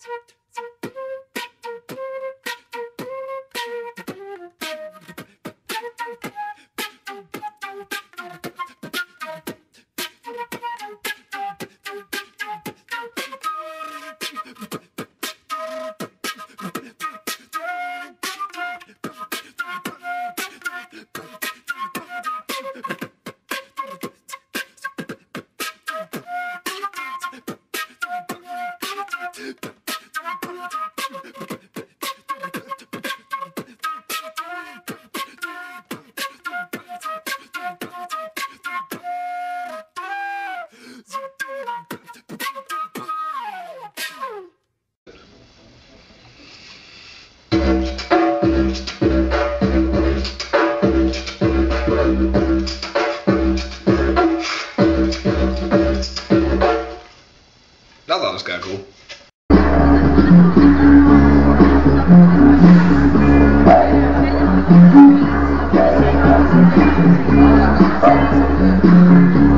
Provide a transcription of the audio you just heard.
I Dat was kijk cool. Thank you.